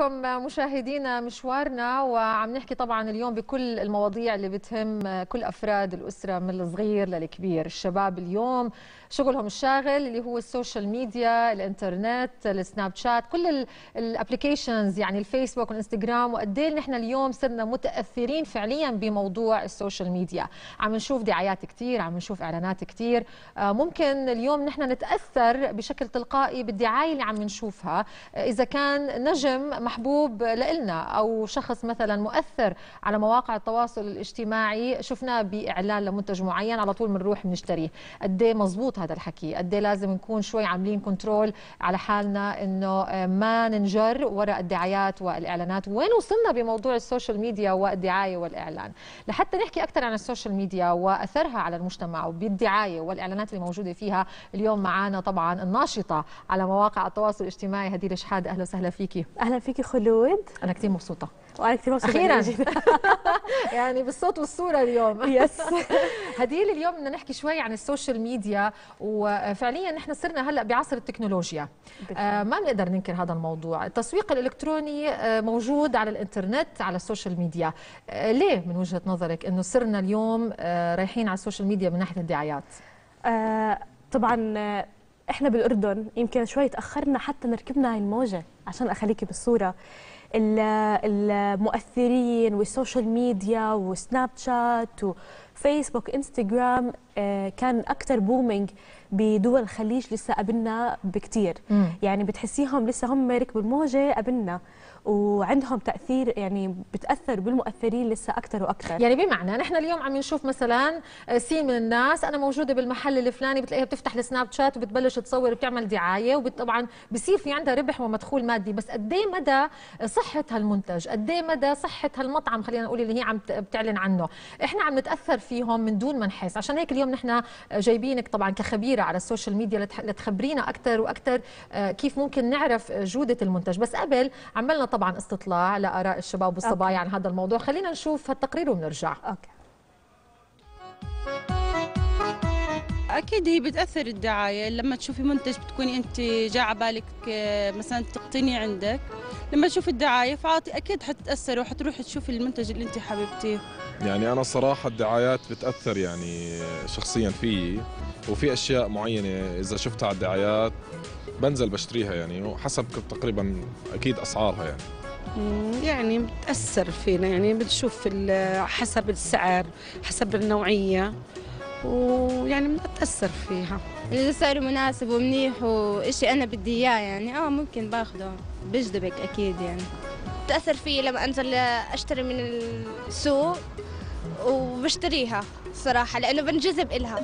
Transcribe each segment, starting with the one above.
معكم مشاهدينا مشوارنا وعم نحكي طبعا اليوم بكل المواضيع اللي بتهم كل أفراد الأسرة من الصغير للكبير، الشباب اليوم شغلهم الشاغل اللي هو ال social media، الإنترنت، السناب شات، كل ال applications يعني الفيسبوك والإنستغرام. وقد إيه نحن اليوم صرنا متأثرين فعليا بموضوع ال social media، عم نشوف دعايات كثير، عم نشوف إعلانات كثير، ممكن اليوم نحن نتأثر بشكل تلقائي بالدعاية اللي عم نشوفها، إذا كان نجم محبوب لإلنا أو شخص مثلا مؤثر على مواقع التواصل الاجتماعي. شفناه بإعلان لمنتج معين على طول بنروح بنشتريه قد إيه مزبوط هذا الحكي؟ قد إيه لازم نكون شوي عاملين control على حالنا إنه ما ننجر وراء الدعايات والإعلانات. وين وصلنا بموضوع ال social media والدعاية والإعلان؟ لحتى نحكي أكثر عن ال social media وأثرها على المجتمع وبالدعاية والإعلانات اللي موجودة فيها اليوم معنا طبعا الناشطة على مواقع التواصل الاجتماعي. هديل شحاد أهلا وسهلا فيكي أهلا فيكي خلود؟ أنا كثير مبسوطة. وأنا كثير مبسوطة. أخيرا. يعني بالصوت والصورة اليوم. yes هديل اليوم بدنا نحكي شوي عن ال social media وفعليا نحن صرنا هلأ بعصر التكنولوجيا. آه ما بنقدر ننكر هذا الموضوع. التسويق الإلكتروني آه موجود على الإنترنت على ال social media. آه ليه من وجهة نظرك إنه صرنا اليوم آه رايحين على ال social media من ناحية الدعايات؟ آه طبعا آه إحنا بالأردن يمكن شوي تأخرنا حتى ركبنا هاي الموجة عشان أخليكي بالصورة. المؤثرين وال social media وسناب شات وفيسبوك إنستغرام كان أكثر booming بدول الخليج لسه قبلنا بكثير يعني بتحسيهم لسه هم ركبوا الموجة قبلنا. وعندهم تأثير يعني بتأثر بالمؤثرين لسه أكثر وأكثر. يعني بمعنى نحن اليوم عم نشوف مثلا سين من الناس أنا موجودة بالمحل الفلاني بتلاقيها بتفتح السناب شات وبتبلش تصور وبتعمل دعاية وطبعا بصير في عندها ربح ومدخول مادي. بس قد إيه مدى صحة هالمنتج؟ قد إيه مدى صحة هالمطعم؟ خلينا نقول اللي هي عم بتعلن عنه. إحنا عم نتأثر فيهم من دون ما نحس. عشان هيك اليوم نحن جايبينك طبعا كخبيرة على ال social media لتخبرينا أكثر وأكثر كيف ممكن نعرف جودة المنتج. بس قبل عملنا طبعا استطلاع لآراء الشباب والصبايا عن هذا الموضوع. خلينا نشوف هالتقرير وبنرجع أوكي. أكيد هي بتأثر الدعاية. لما تشوفي منتج بتكوني أنت جاء على بالك مثلا تقتني عندك. لما تشوفي الدعاية فعاطي أكيد حتتأثر وحتروحي تشوفي المنتج اللي أنت حبيبتيه. يعني أنا صراحة الدعايات بتأثر يعني شخصيا فيي. وفي أشياء معينة إذا شفتها على الدعايات بنزل بشتريها يعني وحسب تقريبا أكيد أسعارها يعني. يعني بتأثر فينا يعني بنشوف حسب السعر حسب النوعية ويعني بنتأثر فيها. إذا سعره مناسب ومنيح وإشي أنا بدي إياه يعني آه ممكن باخده بجذبك أكيد يعني. بتأثر فيي لما أنزل أشتري من السوق وبشتريها صراحة لأنه بنجذب إلها.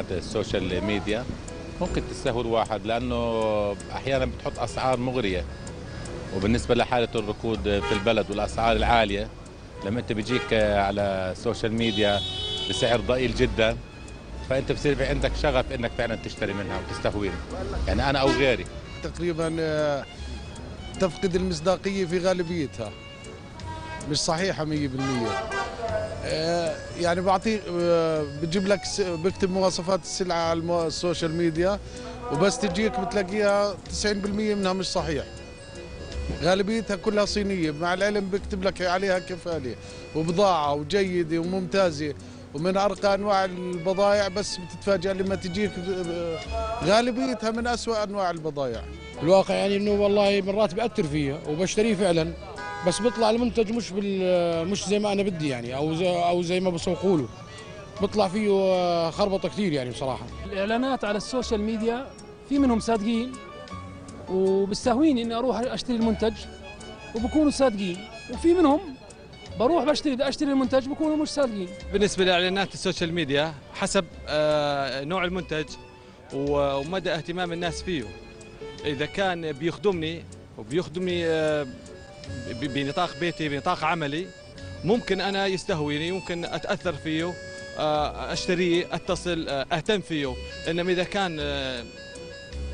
لاعلانات ال social media. ممكن تستهوي الواحد لأنه أحيانا بتحط أسعار مغرية. وبالنسبة لحالة الركود في البلد والأسعار العالية لما أنت بيجيك على ال social media بسعر ضئيل جدا فأنت بصير في عندك شغف إنك فعلا تشتري منها وتستهويها يعني أنا أو غيري. تقريبا تفقد المصداقية في غالبيتها. مش صحيحة 100% يعني بعطي بجيب لك بكتب مواصفات السلعة على ال social media وبس تجيك بتلاقيها 90% منها مش صحيح. غالبيتها كلها صينية مع العلم بكتب لك عليها كفاله وبضاعة وجيدة وممتازة ومن أرقى أنواع البضائع بس بتتفاجئ لما تجيك غالبيتها من أسوأ أنواع البضائع الواقع يعني إنه والله مرات بأثر فيها وبشتريه فعلا. بس بيطلع المنتج مش بال مش زي ما أنا بدي يعني أو زي أو زي ما بسوقوا له. بيطلع فيه خربطة كثير يعني بصراحة. الإعلانات على السوشيال ميديا في منهم صادقين وبستهويني إني أروح أشتري المنتج وبكونوا صادقين. وفي منهم بروح بشتري بدي أشتري المنتج بكونوا مش صادقين. بالنسبة لإعلانات السوشيال ميديا حسب نوع المنتج ومدى اهتمام الناس فيه. إذا كان بيخدمني وبيخدمني بنطاق بيتي بنطاق عملي. ممكن أنا يستهويني ممكن أتأثر فيه اشتريه أتصل أهتم فيه. انما إذا كان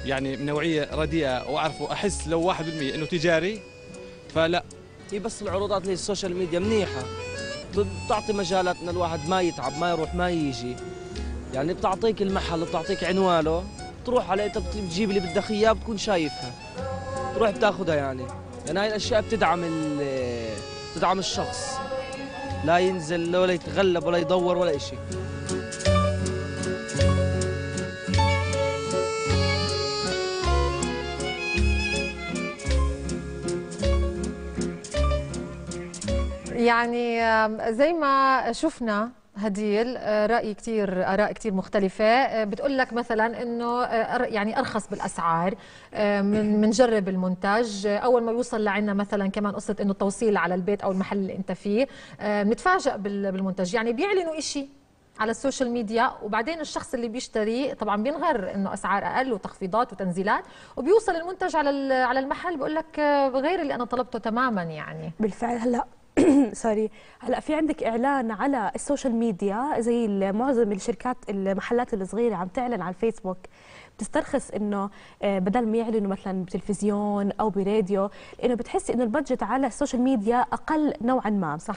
يعني من نوعية رديئة وأعرفه أحس لو 1% إنه تجاري فلا. هي بس العروضات اللي السوشيال ميديا منيحة. بتعطي مجالات ان الواحد ما يتعب ما يروح ما يجي. يعني بتعطيك المحل بتعطيك عنوانه تروح عليه انت بتجيب اللي بدك إياه بتكون شايفها. تروح بتاخذها يعني. يعني هاي الأشياء بتدعم بتدعم الشخص. لا ينزل ولا يتغلب ولا يدور ولا شيء يعني زي ما شفنا هديل آه، رأي كثير آراء كثير مختلفة. آه، بتقول لك مثلا إنه آه، يعني أرخص بالأسعار من بنجرب المنتج أول ما يوصل لعنا مثلا كمان قصة إنه التوصيل على البيت أو المحل اللي أنت فيه بنتفاجئ بالمنتج يعني بيعلنوا إشي على السوشيال ميديا وبعدين الشخص اللي بيشتري طبعا بينغر إنه أسعار أقل وتخفيضات وتنزيلات وبيوصل المنتج على على المحل. بيقول لك غير اللي أنا طلبته تماما يعني. بالفعل هلأ sorry هلا في عندك إعلان على السوشيال ميديا زي معظم الشركات المحلات الصغيرة عم تعلن على الفيسبوك. بتسترخص إنه آه، بدل ما يعلنوا مثلا بتلفزيون أو براديو لأنه بتحسي إنه ال budget على السوشيال ميديا أقل نوعا ما صح؟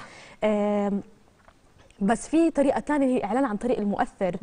بس في طريقة ثانية هي إعلان عن طريق المؤثر.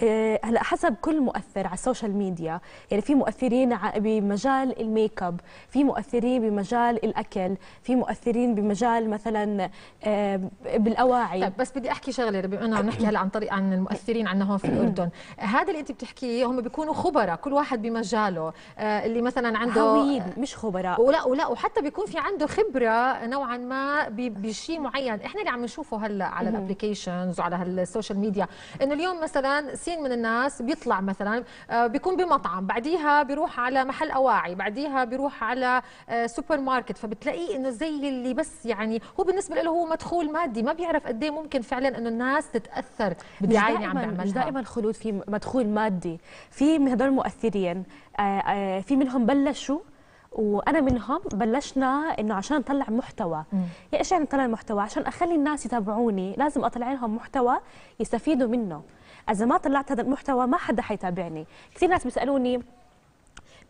آه هلأ حسب كل مؤثر على السوشيال ميديا يعني في مؤثرين بمجال الميك اب في مؤثرين بمجال الأكل في مؤثرين بمجال مثلا آه بالأواعي. طيب بس بدي أحكي شغلة بما انه عم نحكي هلأ عن طريق عن المؤثرين عندنا هون في الأردن. هذا اللي أنت بتحكيه هم بيكونوا خبراء كل واحد بمجاله. آه اللي مثلا عنده هويين مش خبراء. ولا ولا وحتى بيكون في عنده خبرة نوعا ما بشيء معين. إحنا اللي عم نشوفه هلأ على ال application applications وعلى السوشيال ميديا. إنه اليوم مثلا سين من الناس بيطلع مثلا آه، بيكون بمطعم بعديها بيروح على محل أواعي بعديها بيروح على سوبر آه، ماركت فبتلاقيه إنه زي اللي بس يعني هو بالنسبة له هو مدخول مادي ما بيعرف قد إيه ممكن فعلا إنه الناس تتأثر بالدعاية اللي عم بيعملها. مش دائما خلود في مدخول مادي. في من هدول المؤثرين آه، في منهم بلشوا وأنا منهم بلشنا إنه عشان نطلع محتوى. يا إيش يعني نطلع محتوى عشان أخلي الناس يتابعوني لازم أطلع لهم محتوى يستفيدوا منه. إذا ما طلعت هذا المحتوى ما حدا حيتابعني. كثير ناس بيسألوني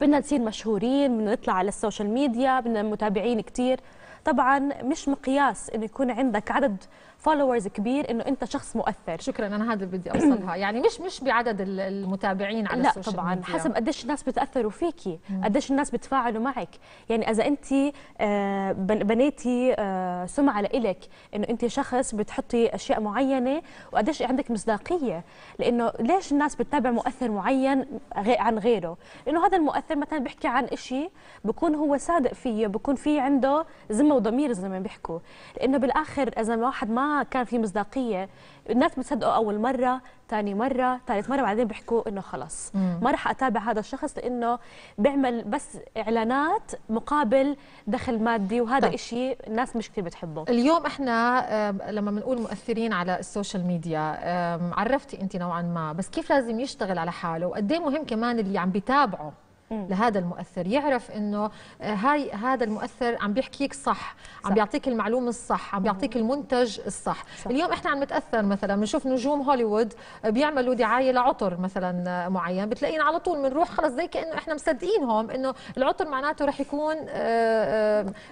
بدنا نصير مشهورين بدنا نطلع على السوشيال ميديا بدنا متابعين كثير. طبعا مش مقياس إنه يكون عندك عدد followers كبير إنه أنت شخص مؤثر. شكرا أنا هذا بدي اوصلها يعني مش مش بعدد المتابعين على لا السوشيال طبعا ميديا. حسب قديش الناس بتأثروا فيكي قديش الناس بتفاعلوا معك. يعني إذا أنت آه، بنيتي آه، سمعة لإلك إنه أنت شخص بتحطي أشياء معينة وقديش عندك مصداقية. لإنه ليش الناس بتتابع مؤثر معين عن غيره؟ لإنه هذا المؤثر مثلا بيحكي عن شيء بكون هو صادق فيه بكون في عنده ذمة وضمير زي ما بيحكوا. لإنه بالآخر إذا الواحد ما كان في مصداقية. الناس بتصدقوا أول مرة ثاني مرة ثالث مرة بعدين بيحكوا إنه خلص. ما راح أتابع هذا الشخص لإنه بيعمل بس إعلانات مقابل دخل مادي وهذا طيب. شيء الناس مش كثير بتحبه. اليوم إحنا لما بنقول مؤثرين على السوشيال ميديا عرفتي انت نوعا ما بس كيف لازم يشتغل على حاله؟ وقد إيه مهم كمان اللي عم بيتابعه؟ لهذا المؤثر. يعرف إنه آه، هاي هذا المؤثر عم بيحكيك صح عم. بيعطيك المعلومة الصح عم بيعطيك المنتج الصح. صح. اليوم إحنا عم نتأثر مثلا بنشوف نجوم هوليوود آه، بيعملوا دعاية لعطر مثلا آه، معين. بتلاقينا على طول بنروح خلص زي كأنه إحنا مصدقينهم إنه العطر معناته رح يكون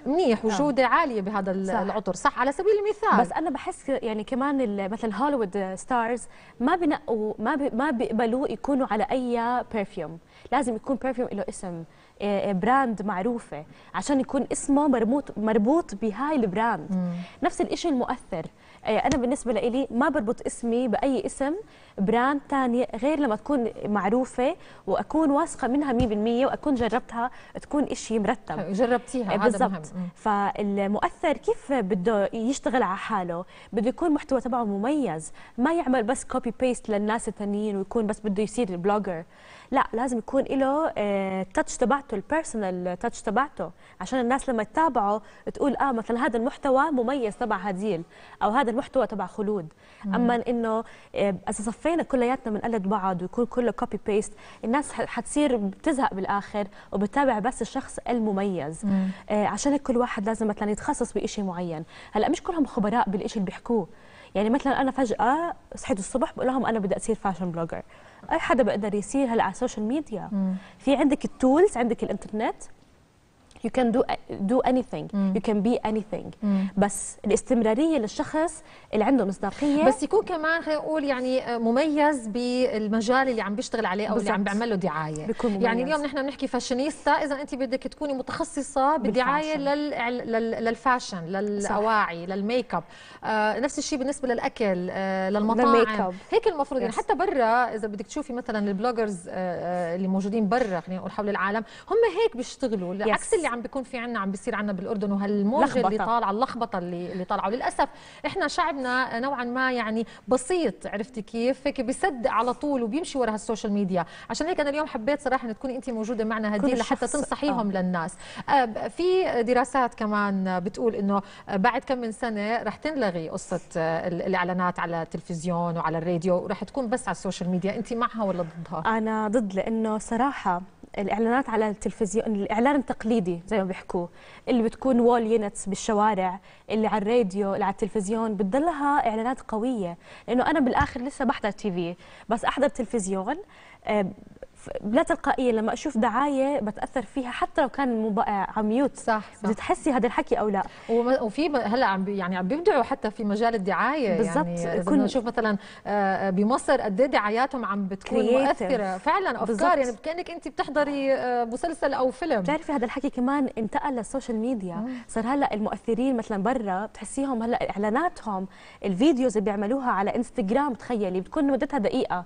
منيح وجودة عالية بهذا. العطر. صح؟ على سبيل المثال. بس أنا بحس يعني كمان مثلا Hollywood stars ما بنقوا ما ما بيقبلوا يكونوا على أي perfume لازم يكون perfume له اسم brand معروفة عشان يكون اسمه مربوط مربوط بهاي ال brand مم. نفس الشيء المؤثر أنا بالنسبة لي ما بربط اسمي بأي اسم brand ثاني غير لما تكون معروفة وأكون واثقة منها 100% وأكون جربتها تكون شيء مرتب. جربتيها مهم. فالمؤثر كيف بده يشتغل على حاله؟ بده يكون المحتوى تبعه مميز ما يعمل بس copy paste للناس الثانيين ويكون بس بده يصير blogger لا لازم يكون له touch تبعته ال personal touch تبعته. عشان الناس لما تتابعه تقول آه مثلا هذا المحتوى مميز تبع هديل أو هذا المحتوى تبع خلود. مم. أما إنه إذا صفينا كلياتنا بنقلد بعض ويكون كله copy paste الناس حتصير بتزهق بالآخر وبتتابع بس الشخص المميز. آه عشان هيك كل واحد لازم مثلا يتخصص بشيء معين. هلأ مش كلهم خبراء بالشيء اللي بيحكوه. يعني مثلا أنا فجأة صحيت الصبح بقول لهم أنا بدي أصير fashion blogger أي حدا بيقدر يصير هلا على السوشيال ميديا مم. في عندك ال tools عندك الإنترنت you can do do anything مم. you can be anything مم. بس الاستمرارية للشخص اللي عنده مصداقية بس يكون كمان خلينا نقول يعني مميز بالمجال اللي عم بيشتغل عليه أو اللي عم. بيعمل له دعاية بيكون مميز. يعني اليوم نحن بنحكي فاشينيستا إذا أنت بدك تكوني متخصصة بالدعاية. لل... لل... لل fashion للأواعي لل make up آه نفس الشيء بالنسبة للأكل آه للمطاعم. هيك المفروض يعني Yes. حتى برا إذا بدك تشوفي مثلا ال bloggers آه آه، اللي موجودين برا خلينا نقول حول العالم هم هيك بيشتغلوا العكس اللي عم بيكون في عنا عم بيصير عنا بالأردن وهالموجه اللي. طالعة اللخبطة اللي اللي طالعة. وللأسف إحنا شعبنا نوعا ما يعني بسيط عرفتي كيف؟ هيك بيصدق على طول وبيمشي ورا هال social media. عشان هيك أنا اليوم حبيت صراحة ان تكوني انت موجودة معنا هدي لحتى تنصحيهم آه. للناس. آه، في دراسات كمان بتقول إنه بعد كم من سنة رح تنلغي قصة آه، ال- الإعلانات على التلفزيون وعلى الراديو ورح تكون بس على ال social media. انت معها ولا ضدها؟ أنا ضد لأنه صراحة الإعلانات على التلفزيون الإعلان التقليدي زي ما بيحكوا اللي بتكون وول يونتس بالشوارع اللي على الراديو اللي على التلفزيون بتضلها إعلانات قوية. لأنه أنا بالآخر لسه بحضر تي في بس أحضر تلفزيون آه، بلا تلقائيه لما أشوف دعاية بتأثر فيها حتى لو كان عم ميوت صح صح. بتحسي هذا الحكي أو لا. وفي هلأ عم يعني عم بيبدعوا حتى في مجال الدعاية بالضبط. يعني كل- نشوف مثلا آه، بمصر قد إيه دعاياتهم عم بتكون Creative. مؤثرة. فعلا أفكار بالضبط. يعني كأنك أنت بتحضري آه، مسلسل أو فيلم. بتعرفي هذا الحكي كمان انتقل لل social media. صار هلأ المؤثرين مثلا برا بتحسيهم هلأ إعلاناتهم ال videos اللي بيعملوها على إنستغرام تخيلي بتكون مدتها دقيقة.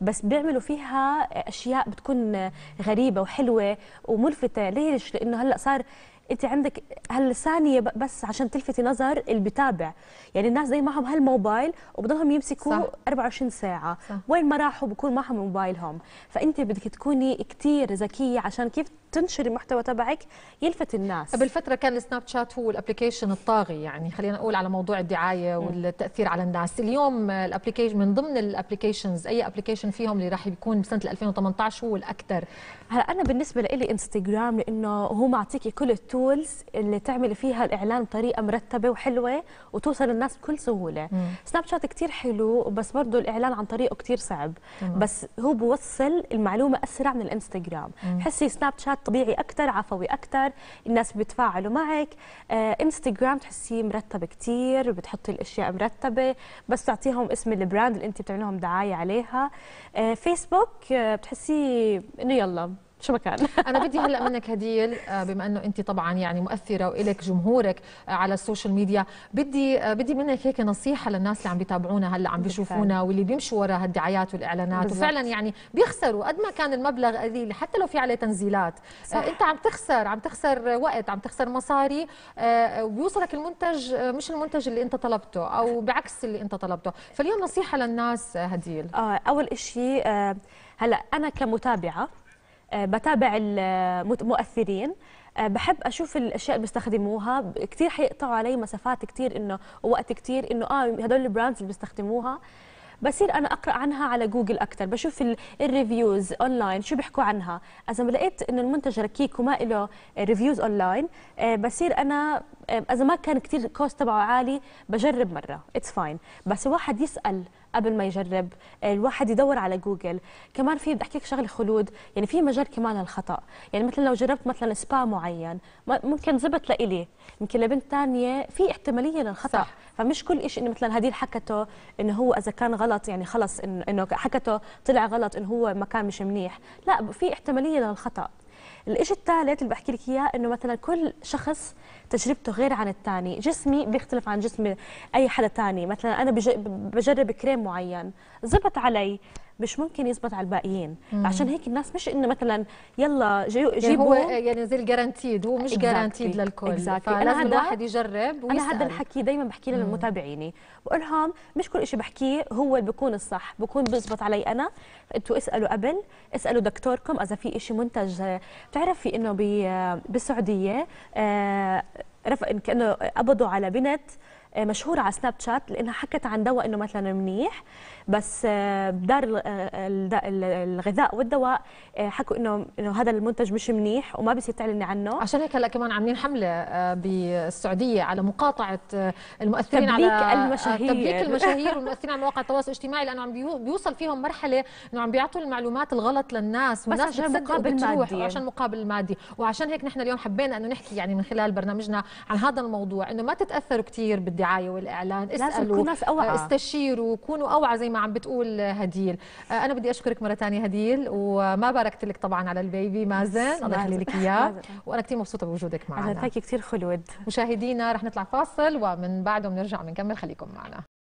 بس بيعملوا فيها أشياء بتكون غريبة وحلوة وملفتة. ليش؟ لأنه هلأ صار أنت عندك هالثانية بس عشان تلفتي نظر اللي بتابع يعني الناس زي معهم هالموبايل وبضلهم يمسكوا صح. 24 ساعة. صح. وين ما راحوا بكون معهم موبايلهم. فأنت بدك تكوني كتير ذكية عشان كيف تنشري المحتوى تبعك يلفت الناس. قبل فترة كان السناب شات هو ال application الطاغي يعني خلينا نقول على موضوع الدعاية والتأثير على الناس. اليوم ال application من ضمن ال applications أي application فيهم اللي راح يكون بسنة 2018 هو الأكثر. هلا أنا بالنسبة لي انستغرام لإنه هو معطيكي كل ال tools اللي تعملي فيها الإعلان بطريقة مرتبة وحلوة وتوصل للناس بكل سهولة. مم. سناب شات كتير حلو بس برضه الإعلان عن طريقه كتير صعب. تمام. بس هو بوصل المعلومة أسرع من الإنستغرام. مم. حسي سناب شات طبيعي أكثر عفوي أكثر الناس بيتفاعلوا معك. آه إنستغرام تحسيه مرتب كتير بتحطي الأشياء مرتبة بس تعطيهم اسم ال brand اللي انت بتعملي لهم دعاية عليها. آه فيسبوك آه بتحسيه إنه يلا. شو ما كان أنا بدي هلأ منك هديل آه، بما إنه أنت طبعا يعني مؤثرة وإلك جمهورك آه، على ال social media. بدي آه، بدي منك هيك نصيحة للناس اللي عم بيتابعونا هلأ عم بيشوفونا واللي بيمشوا ورا هالدعايات والإعلانات. وفعلا يعني بيخسروا قد ما كان المبلغ قليل حتى لو في عليه تنزيلات. صح. أنت عم تخسر عم تخسر وقت عم تخسر مصاري وبيوصلك المنتج مش المنتج اللي أنت طلبته أو بعكس اللي أنت طلبته. فاليوم نصيحة للناس هديل آه أول شيء هلأ أنا كمتابعة بتابع المؤثرين آه بحب أشوف الأشياء اللي بيستخدموها. كثير حيقطعوا علي مسافات كثير إنه ووقت كثير إنه آه هدول ال brands اللي بيستخدموها. بصير أنا أقرأ عنها على جوجل أكثر بشوف ال- ال reviews online شو بيحكوا عنها. إذا لقيت إنه المنتج ركيك وما له reviews online آه، بصير أنا آه، إذا ما كان كثير cost تبعه عالي بجرب مرة. it's fine بس الواحد يسأل قبل ما يجرب. آه، الواحد يدور على جوجل. كمان في بدي احكي لك شغلة خلود. يعني في مجال كمان للخطأ. يعني مثلا لو جربت مثلا سبا معين ممكن زبط لإلي. يمكن لبنت ثانية في احتمالية للخطأ. صح. فمش كل شيء إنه مثلا هديل حكته إنه هو إذا كان غلط يعني خلص إنه حكته طلع غلط انه هو مكان مش منيح. لا في احتمالية للخطأ. الشيء الثالث اللي بحكي لك إياه إنه مثلا كل شخص تجربته غير عن الثاني جسمي بيختلف عن جسم أي حدا ثاني مثلا أنا بج- بجرب كريم معين. زبط علي. مش ممكن يزبط على الباقيين. مم. عشان هيك الناس مش إنه مثلا يلا جيو- يعني جيبوا هو يعني زي الجارانتيد هو مش Exactly. جارانتيد للكل. Exactly. فلازم الواحد يجرب ويسأل أنا هذا الحكي دايما بحكي له للمتابعيني. بقول لهم مش كل شيء بحكيه هو اللي بيكون الصح بكون بيزبط علي أنا. أنتوا اسألوا قبل اسألوا دكتوركم إذا في شيء منتج آه، بتعرفي إنه ب- بالسعودية آه، رفع كأنه قبضوا على بنت آه، مشهوره على سناب شات لأنها حكت عن دواء إنه مثلا منيح بس آه، بدار آه، الغذاء والدواء آه، حكوا إنه إنه هذا المنتج مش منيح وما بصير تعلني عنه عشان هيك هلأ كمان عاملين حملة آه، بالسعودية على مقاطعة آه، المؤثرين تبليك على آه، المشاهير. تبليك المشاهير والمؤثرين على مواقع التواصل الاجتماعي لأنه عم بيو- بيوصل فيهم مرحلة إنه عم بيعطوا المعلومات الغلط للناس بس والناس عشان مقابل مادي. وعشان مقابل مادي وعشان هيك نحن اليوم حبينا إنه نحكي يعني من خلال برنامجنا عن هذا الموضوع إنه ما تتأثروا كثير بالدعاية والإعلان. لازم اسألوا. ناس أوعى. آه، استشيروا كونوا اوعى زي ما عم بتقول هديل. آه، أنا بدي أشكرك مرة ثانية هديل وما باركت لك طبعا على البيبي مازن. الله يخلي لك إياه. وأنا كثير مبسوطة بوجودك معنا. هيك كثير خلود. مشاهدينا رح نطلع فاصل ومن بعده بنرجع بنكمل. خليكم معنا.